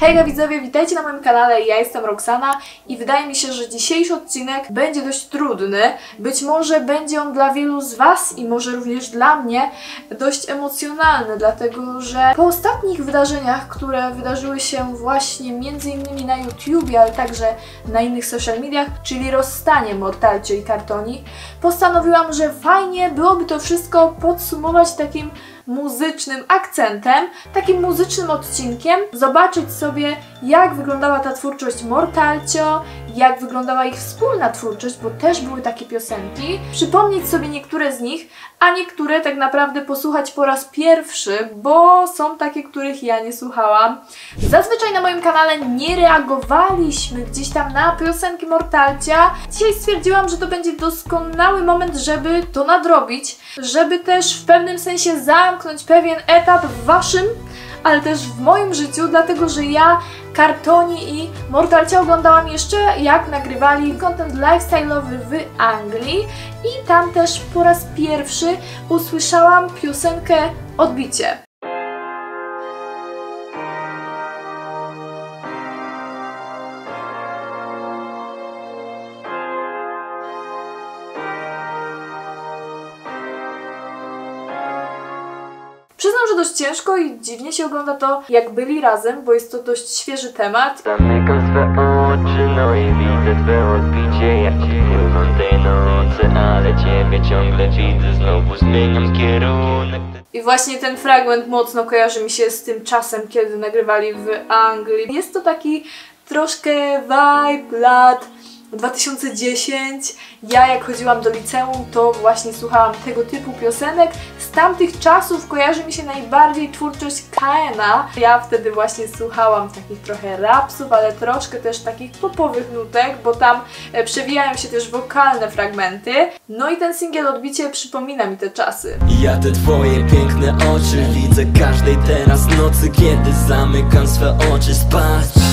Hejga widzowie, witajcie na moim kanale, ja jestem Roxana i wydaje mi się, że dzisiejszy odcinek będzie dość trudny. Być może będzie on dla wielu z Was i może również dla mnie dość emocjonalny, dlatego że po ostatnich wydarzeniach, które wydarzyły się właśnie między innymi na YouTubie, ale także na innych social mediach, czyli rozstanie Mortalcio i Kartoni, postanowiłam, że fajnie byłoby to wszystko podsumować takim muzycznym akcentem, takim muzycznym odcinkiem, zobaczyć sobie, jak wyglądała ta twórczość Mortalcio, jak wyglądała ich wspólna twórczość, bo też były takie piosenki, przypomnieć sobie niektóre z nich, a niektóre tak naprawdę posłuchać po raz pierwszy, bo są takie, których ja nie słuchałam. Zazwyczaj na moim kanale nie reagowaliśmy gdzieś tam na piosenki Mortalcia. Dzisiaj stwierdziłam, że to będzie doskonały moment, żeby to nadrobić, żeby też w pewnym sensie zamknąć pewien etap w Waszym ale też w moim życiu, dlatego że ja Kartoni i Mortalcia oglądałam jeszcze jak nagrywali content lifestyle'owy w Anglii i tam też po raz pierwszy usłyszałam piosenkę Odbicie. Przyznam, że dość ciężko i dziwnie się ogląda to, jak byli razem, bo jest to dość świeży temat. Zamykam swe oczy, no i widzę twe odbicie Jak pływam tej nocy, ale ciebie ciągle widzę Znowu zmieniam kierunek I właśnie ten fragment mocno kojarzy mi się z tym czasem, kiedy nagrywali w Anglii. Jest to taki troszkę vibe lat 2010. Ja jak chodziłam do liceum, to właśnie słuchałam tego typu piosenek. Z tamtych czasów kojarzy mi się najbardziej twórczość Kaena. Ja wtedy właśnie słuchałam takich trochę rapsów, ale troszkę też takich popowych nutek, bo tam e, przewijają się też wokalne fragmenty. No i ten singiel odbicie przypomina mi te czasy. Ja te twoje piękne oczy widzę każdej teraz nocy, kiedy zamykam swe oczy spać.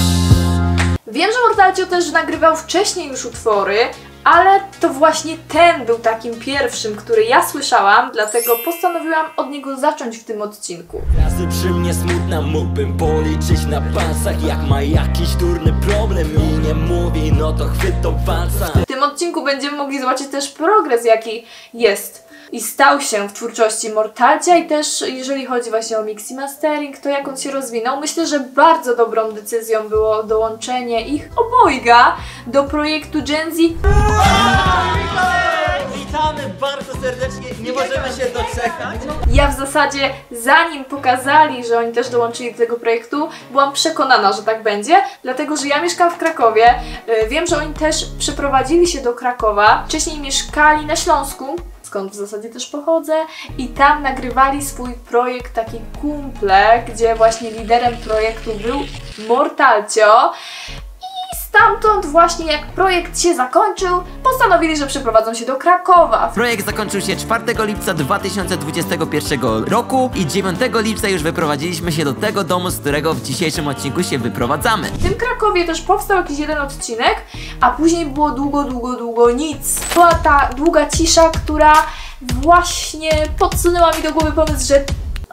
Wiem, że Mortalcio też nagrywał wcześniej już utwory, ale to właśnie ten był takim pierwszym, który ja słyszałam, dlatego postanowiłam od niego zacząć w tym odcinku. Razy przy mnie smutna mógłbym policzyć na palcach Jak ma jakiś durny problem i nie mówi, no to chwyt do walca W tym odcinku będziemy mogli zobaczyć też progres, jaki jest i stał się w twórczości Mortalcia i też jeżeli chodzi właśnie o mix i mastering, to jak on się rozwinął. Myślę, że bardzo dobrą decyzją było dołączenie ich obojga do projektu Gen Z. Witamy bardzo serdecznie, nie możemy się doczekać. Ja w zasadzie, zanim pokazali, że oni też dołączyli do tego projektu, byłam przekonana, że tak będzie, dlatego że ja mieszkam w Krakowie. Y, Wiem, że oni też przeprowadzili się do Krakowa. Wcześniej mieszkali na Śląsku, skąd w zasadzie też pochodzę, i tam nagrywali swój projekt taki kumple, gdzie właśnie liderem projektu był Mortalcio. Stamtąd właśnie jak projekt się zakończył, postanowili, że przeprowadzą się do Krakowa. Projekt zakończył się 4 lipca 2021 roku i 9 lipca już wyprowadziliśmy się do tego domu, z którego w dzisiejszym odcinku się wyprowadzamy. W tym Krakowie też powstał jakiś jeden odcinek, a później było długo, długo, długo nic. Była ta długa cisza, która właśnie podsunęła mi do głowy pomysł, że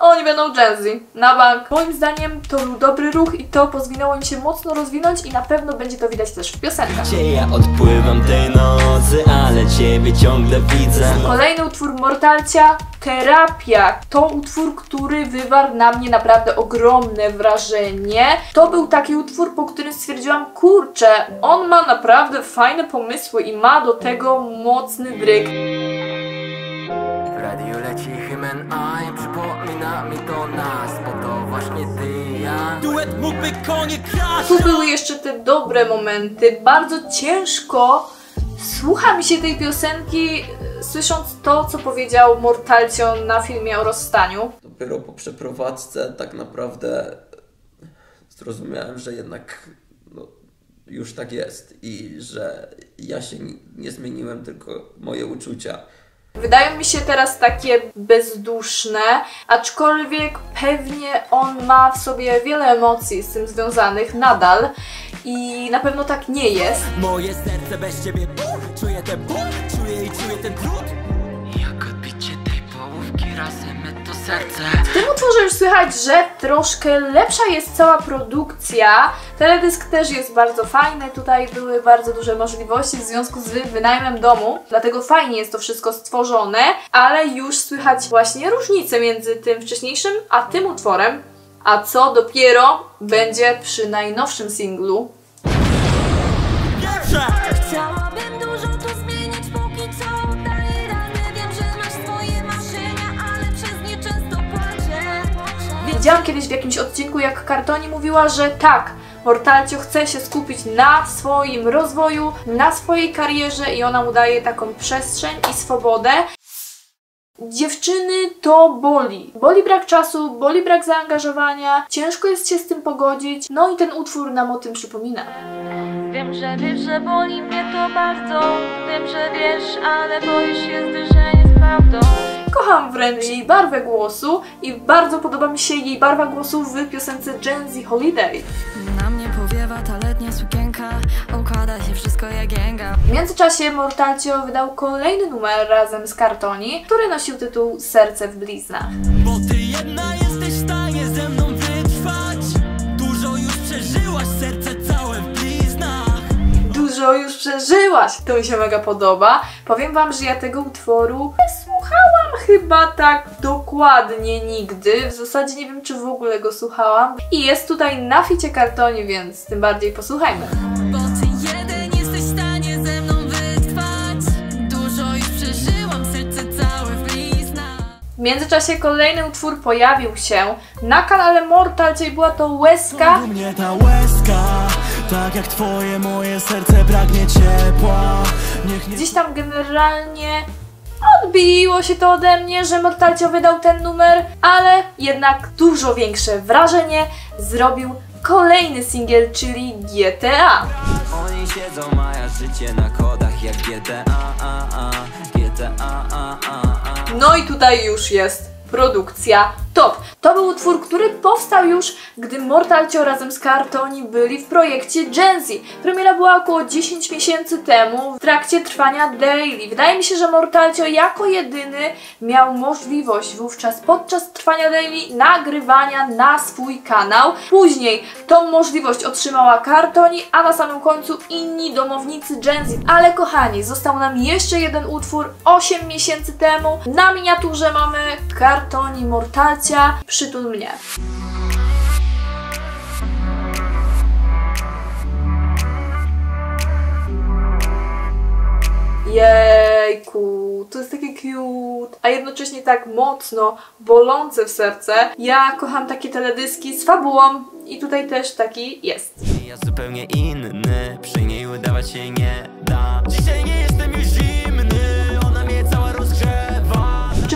oni będą Gen Z, na bank. Moim zdaniem to był dobry ruch i to pozwinęło im się mocno rozwinąć i na pewno będzie to widać też w piosenkach. Gdzie ja odpływam tej nocy, ale ciebie ciągle widzę Kolejny utwór Mortalcia, Terapia. To utwór, który wywarł na mnie naprawdę ogromne wrażenie. To był taki utwór, po którym stwierdziłam, kurczę, on ma naprawdę fajne pomysły i ma do tego mocny dryk. W radiu leci Hymen I To nas, bo to właśnie ty i ja Duet mógłby konie kraść Tu były jeszcze te dobre momenty. Bardzo ciężko słucha mi się tej piosenki, e, słysząc to, co powiedział Mortalcio na filmie o rozstaniu. Dopiero po przeprowadzce tak naprawdę zrozumiałem, że jednak no, już tak jest i że ja się ni- nie zmieniłem, tylko moje uczucia. Wydają mi się teraz takie bezduszne, aczkolwiek pewnie on ma w sobie wiele emocji z tym związanych nadal i na pewno tak nie jest. Moje serce bez ciebie bum, Czuję ten ból, czuję i czuję ten trud Jak odbicie tej połówki razem to W tym utworze już słychać, że troszkę lepsza jest cała produkcja. Teledysk też jest bardzo fajny, tutaj były bardzo duże możliwości w związku z wynajmem domu, dlatego fajnie jest to wszystko stworzone, ale już słychać właśnie różnice między tym wcześniejszym a tym utworem, a co dopiero będzie przy najnowszym singlu. Chciałabym Widziałam kiedyś w jakimś odcinku, jak Kartoni mówiła, że tak, Mortalcio chce się skupić na swoim rozwoju, na swojej karierze i ona mu daje taką przestrzeń i swobodę. Dziewczyny to boli. Boli brak czasu, boli brak zaangażowania, ciężko jest się z tym pogodzić, no i ten utwór nam o tym przypomina. Wiem, że wiesz, że boli mnie to bardzo Wiem, że wiesz, ale boisz się zderzenie z prawdą Kocham wręcz jej barwę głosu i bardzo podoba mi się jej barwa głosu w piosence Gen Z Holiday. Na mnie powiewa ta letnia sukienka Układa się wszystko jak jęga W międzyczasie Mortalcio wydał kolejny numer razem z Kartoni, który nosił tytuł Serce w bliznach. Bo ty jedna jesteś w stanie ze mną wytrwać Dużo już przeżyłaś, serce całe w bliznach Dużo już przeżyłaś! To mi się mega podoba. Powiem Wam, że ja tego utworu nie słuchałam chyba tak dokładnie nigdy. W zasadzie nie wiem, czy w ogóle go słuchałam. I jest tutaj na ficie Kartoni, więc tym bardziej posłuchajmy. Bo ty jeden jesteś w stanie ze mną wytrwać Dużo już przeżyłam, serce całe w bliznach W międzyczasie kolejny utwór pojawił się na kanale Mortal, i była to Łezka. Mnie ta łezka, tak jak twoje moje serce pragnie ciepła Niech nie Gdzieś tam generalnie odbiło się to ode mnie, że Mortalcio wydał ten numer, ale jednak dużo większe wrażenie zrobił kolejny singiel, czyli GTA. Oni siedzą, maja życie na kodach jak GTA, a, a, GTA, a, a, a. No i tutaj już jest produkcja top. To był utwór, który powstał już, gdy Mortalcio razem z Kartoni byli w projekcie Gen Z. Premiera była około 10 miesięcy temu w trakcie trwania daily. Wydaje mi się, że Mortalcio jako jedyny miał możliwość wówczas podczas trwania daily nagrywania na swój kanał. Później tą możliwość otrzymała Kartoni, a na samym końcu inni domownicy Gen Z. Ale kochani, został nam jeszcze jeden utwór 8 miesięcy temu. Na miniaturze mamy Kartoni Mortalcia Przytul mnie. Jejku, to jest takie cute, a jednocześnie tak mocno bolące w serce. Ja kocham takie teledyski z fabułą i tutaj też taki jest. Ja zupełnie inny, przy niej udawać się nie da Dzisiaj nie jestem już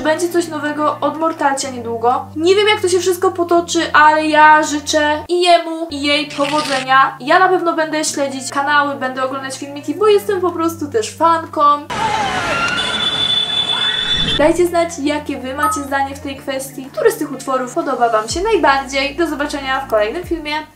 będzie coś nowego od Mortalcia niedługo? Nie wiem jak to się wszystko potoczy, ale ja życzę i jemu, i jej powodzenia. Ja na pewno będę śledzić kanały, będę oglądać filmiki, bo jestem po prostu też fanką. Dajcie znać, jakie Wy macie zdanie w tej kwestii, który z tych utworów podoba Wam się najbardziej. Do zobaczenia w kolejnym filmie.